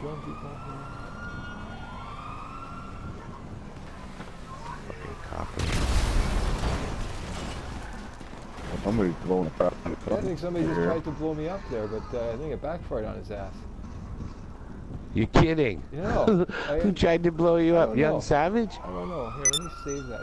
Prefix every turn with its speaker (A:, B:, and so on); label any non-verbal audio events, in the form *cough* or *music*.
A: killing people.
B: Fucking copper.
C: Somebody's blowing a crap.
A: Yeah, I think somebody just tried to blow me up there, but uh, I think it backfired on his ass.
B: You're kidding.
A: No. *laughs*
B: Who tried to blow you up? Young
A: know.
B: Savage?
A: I don't know. Here, let me save that